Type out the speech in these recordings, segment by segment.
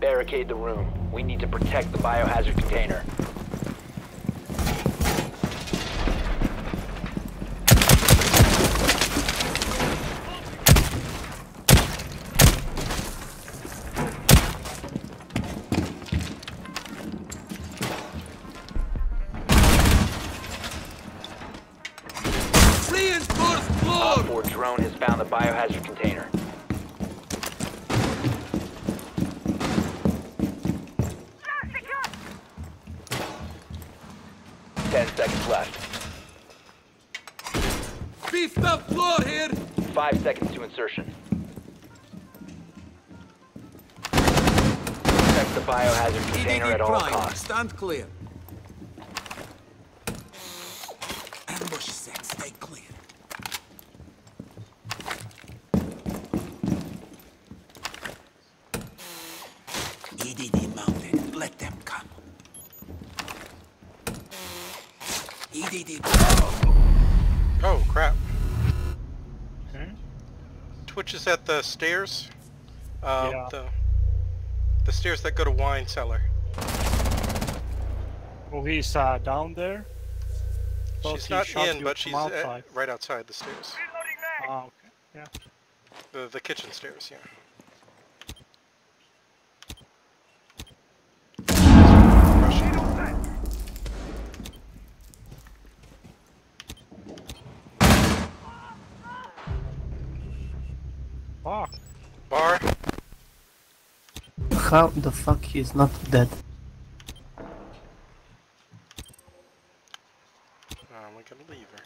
Barricade the room. We need to protect the biohazard container. Reinforced floor! Op 4 drone has found the biohazard container. Ten seconds left. Beefed up floor here! Five seconds to insertion. Protect the biohazard container EDD at all prime. costs. Stand clear. Ambush set. Stay clear. EDD E mounted. Let them come. EDD. Oh, crap. Okay. Twitch is at the stairs. Uh, Yeah. the, the stairs that go to wine cellar. Well, he's uh, down there. Thought she's not in, but from she's at, right outside the stairs. Ah, okay. Yeah. The, the kitchen stairs, yeah. Russian. Fuck. Bar. How the fuck he's not dead? Um, we gotta leave her.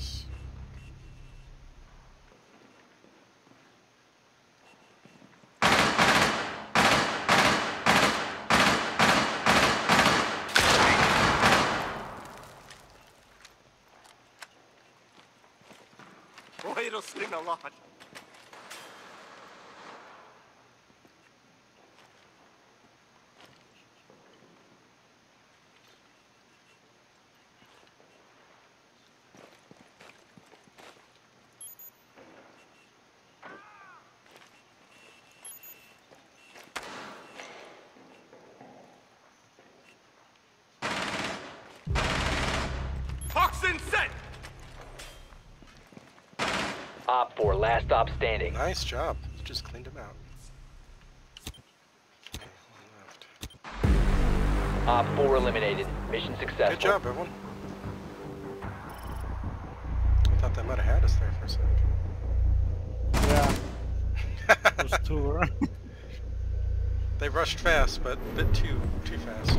Nice. Way to sing a lot. Toxin set! Op 4, last stop standing. Nice job. Just cleaned him out. Okay, one left. Op 4 eliminated. Mission successful. Good job, everyone. I thought they might have had us there for a sec. Yeah. Those two were. they rushed fast, but a bit too too fast.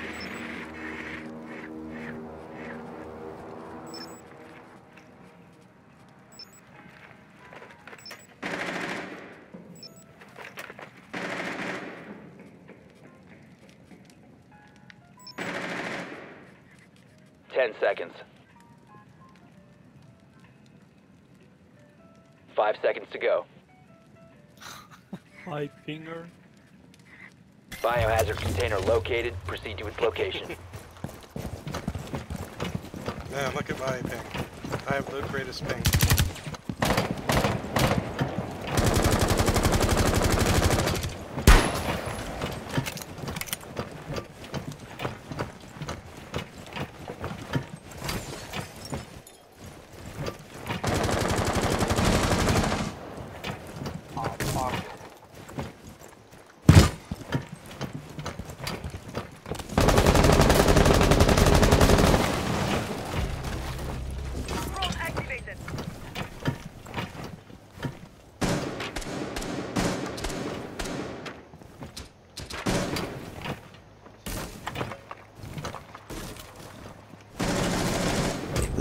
Five seconds to go. My finger. Biohazard container located. Proceed to its location. Man, look at my ping. I have the greatest ping.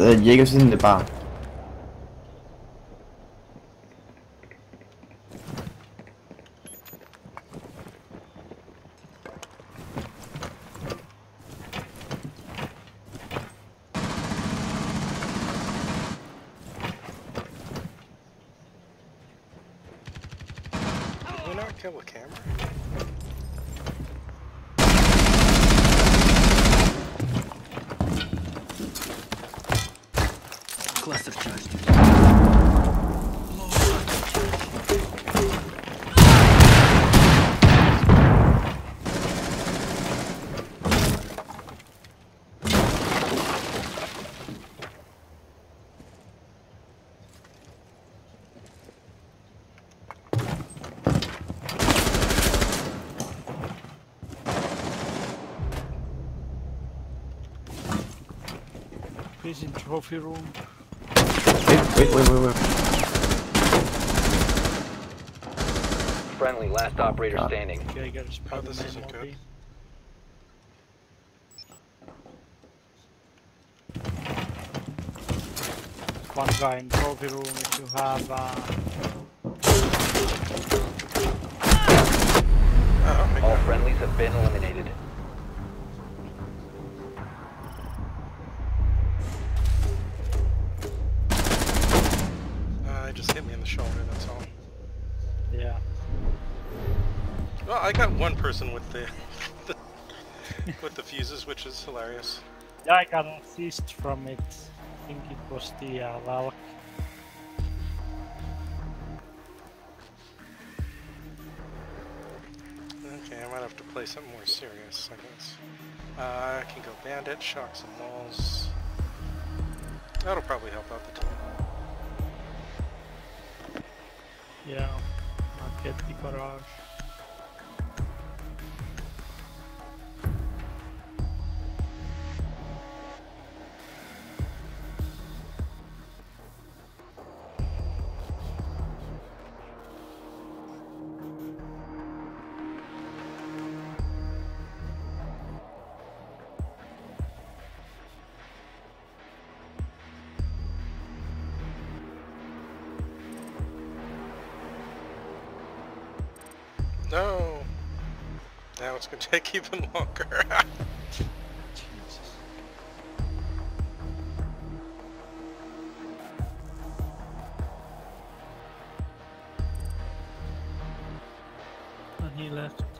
The Jaeger's in the bar. Cluster charged. He's in trophy room. Wait, wait, wait, wait, wait. Friendly, last operator Ah. standing. Jaeger's Oh, this isn't good. One guy in trophy room if you have uh, Oh All god. friendlies have been eliminated. Person with the, the with the fuses, which is hilarious. Yeah, I got an assist from it. I think it was the uh, Valk. Okay, I might have to play something more serious, I guess. Uh, I can go bandit, shock some walls. That'll probably help out the team. Yeah. Not get the garage. Take even longer. He left.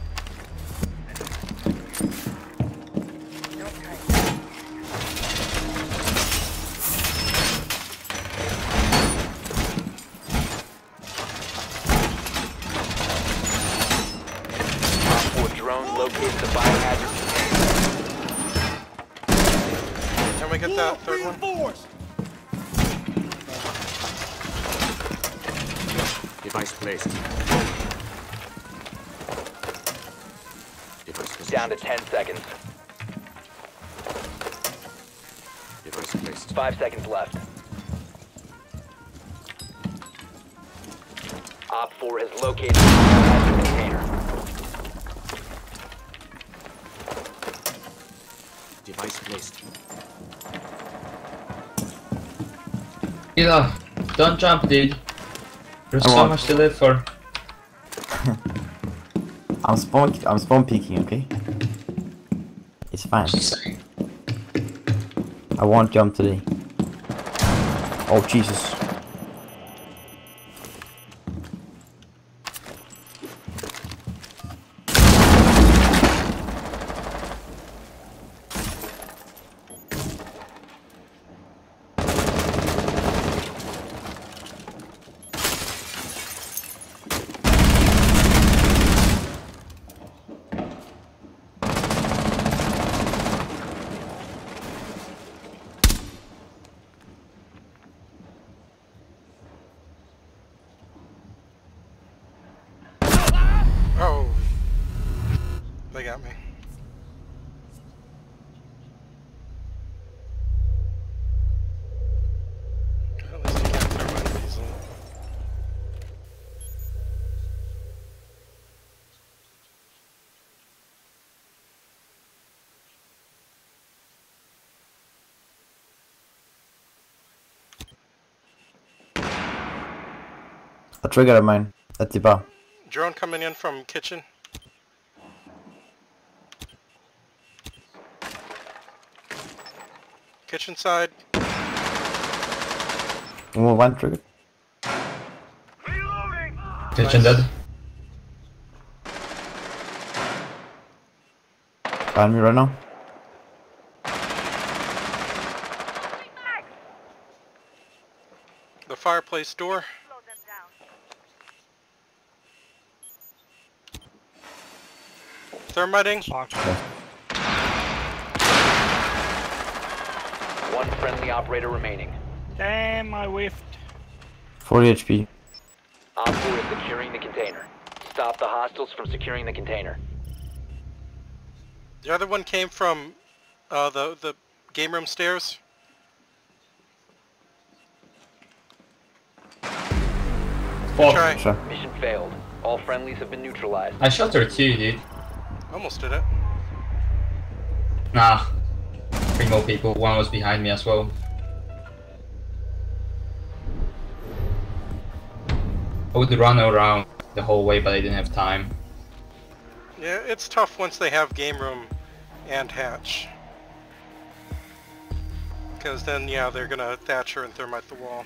Down to 10 seconds. Device placed. 5 seconds left. Op 4 has located the container. Device placed. Gila, don't jump, dude. There's I so won't. much to live for. I'm spawn, I'm spawn peeking, okay? Fine. I won't jump today. Oh Jesus. at me. Well, At least you can't thermite it easily. A trigger of mine at the bar. Drone coming in from kitchen. Kitchen side. One more one trigger. Kitchen dead. Behind me right now. The fireplace door. Thermiting. Shock. One friendly operator remaining. Damn, I whiffed. 40 HP. Op 4 is securing the container. Stop the hostiles from securing the container. The other one came from uh, the the game room stairs. Fuck. Try. Sure. Mission failed. All friendlies have been neutralized. I shot her too, dude. Almost did it. Nah. Three more people. One was behind me as well. I would run around the whole way, but I didn't have time. Yeah, it's tough once they have game room and hatch. Because then, yeah, they're gonna Thatcher and thermite the wall.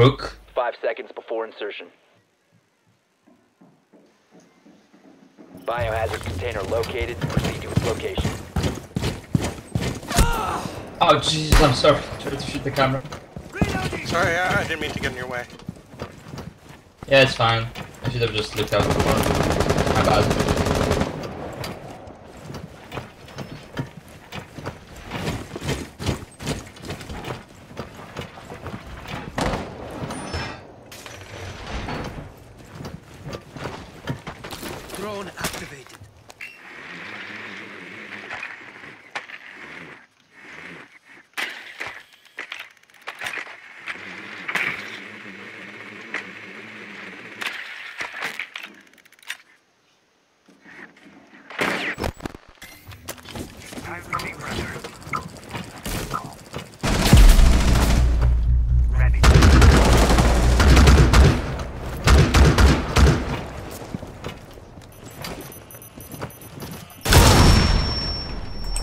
Rook. Five seconds before insertion. Biohazard container located. Proceed to its location. Oh Jesus, I'm sorry. Tried to shoot the camera. Sorry, I, I didn't mean to get in your way. Yeah, it's fine. I should have just looked out before. My bad. Drone activated.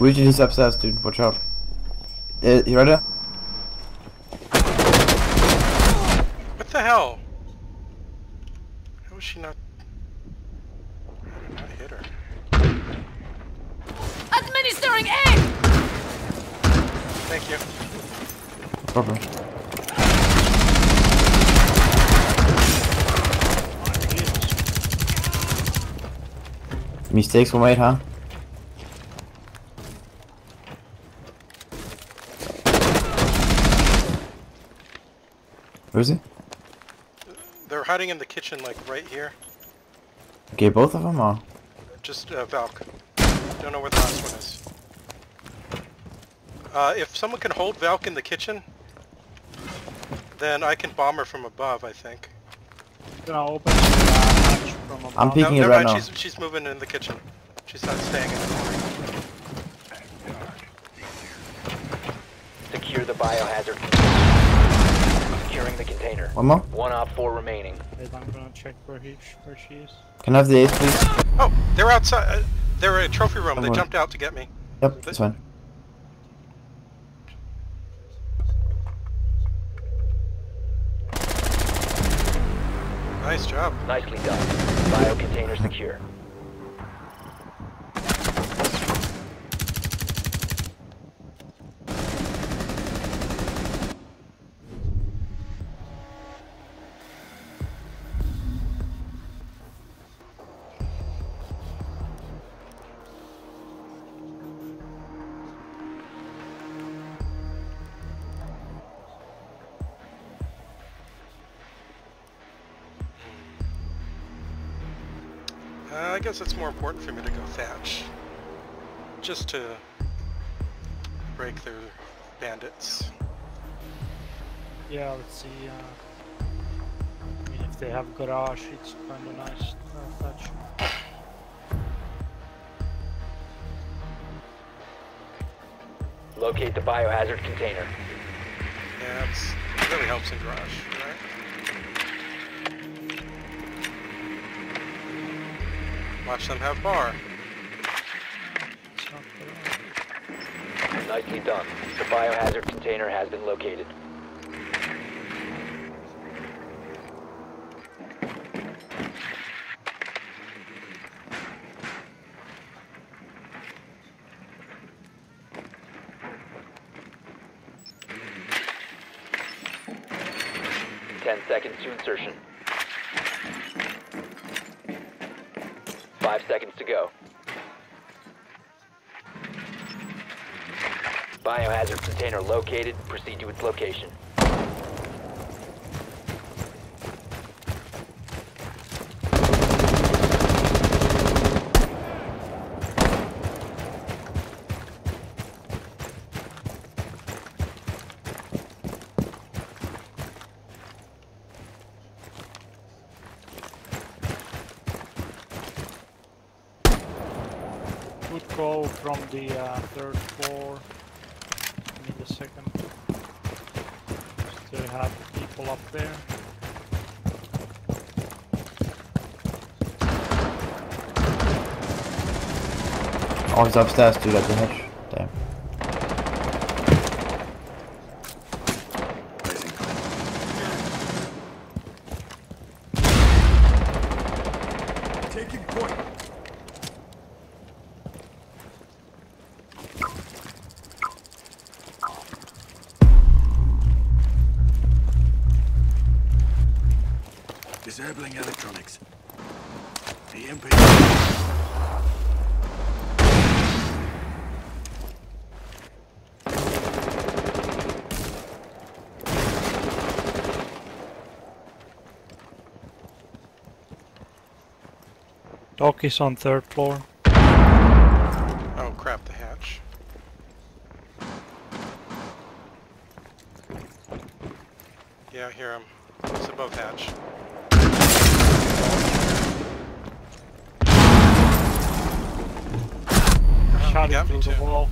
Luigi is upstairs, dude. Watch out. Uh, you ready? What the hell? How was she not... How did I not hit her? Administering aid! Thank you. No problem. Mistakes were made, huh? Where is he? They're hiding in the kitchen, like, right here. Okay, both of them, are. Just, uh, Valk. Don't know where the last one is. Uh, if someone can hold Valk in the kitchen, Then I can bomb her from above, I think. Gonna open the from above. I'm peeking it never right mind, now. She's, she's moving in the kitchen. She's not staying in the corner. Secure the biohazard container. Securing the container. One more. One op four remaining. Wait, I'm gonna check where he where she is. Can I have the ace, please? Oh, they're outside. Uh, they're in a trophy room. They Come on. jumped out to get me. Yep, that's fine. Nice job. Nicely done. Bio container secure. Guess it's more important for me to go thatch. Just to break their bandits. Yeah, let's see. Uh, I mean, if they have garage, it's kind of nice. Uh, touch. Locate the biohazard container. Yeah, it's, it really helps in garage, Watch them have bar. Nicely done. The biohazard container has been located. Ten seconds to insertion. Five seconds to go. Biohazard container located. Proceed to its location. Go from the uh, third floor. Give me the second. Still have people up there. Oh, he's upstairs, dude, at the hedge. Doc is on third floor. Oh crap, the hatch. Yeah, I hear him. It's above hatch. Got me through the too. wall.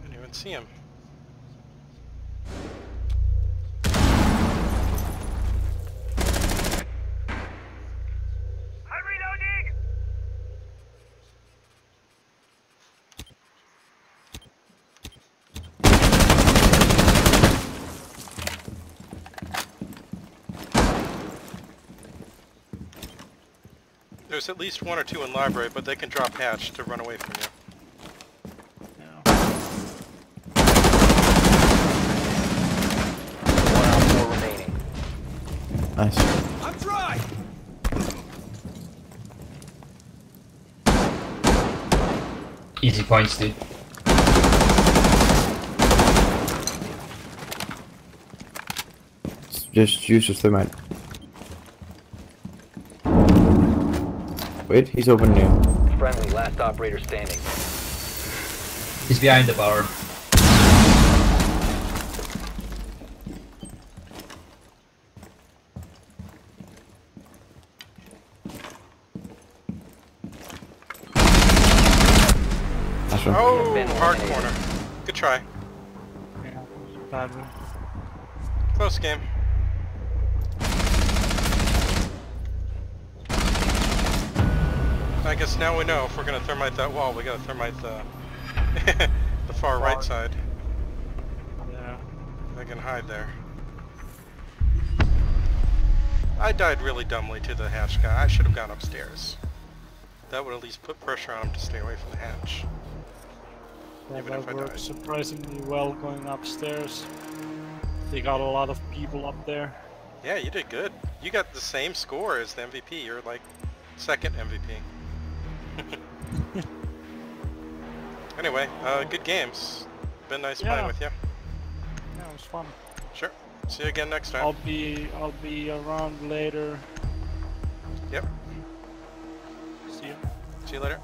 Didn't even see him. There's at least one or two in library, but they can drop hatch to run away from you. Yeah. One op four remaining. Nice. I'm dry. Easy points, dude. Just use your thermite. Wait, he's open new. Friendly, last operator standing. He's behind the bar. Oh, hard corner. Good try. Close game. I guess now we know if we're gonna thermite that wall, we gotta thermite the the far right side. Yeah. I can hide there. I died really dumbly to the hatch guy. I should have gone upstairs. That would at least put pressure on him to stay away from the hatch. Yeah, Even that if I worked died. surprisingly well going upstairs. They got a lot of people up there. Yeah, you did good. You got the same score as the MVP. You're like second MVP. anyway, uh, good games. Been nice playing with you. Yeah, it was fun. Sure. See you again next time. I'll be I'll be around later. Yep. See you. See you later.